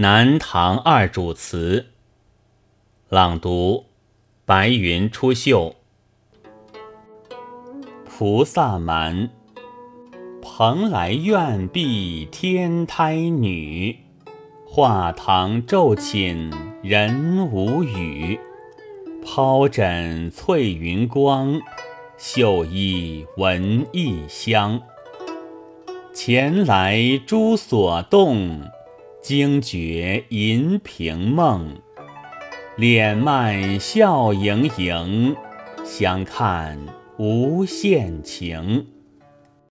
南唐二主词。朗读：白云出岫。菩萨蛮，蓬莱苑碧天胎女，画堂昼寝人无语。抛枕翠云光，绣衣闻异香。前来诸所动。惊觉银屏梦，脸漫笑盈盈，相看无限情。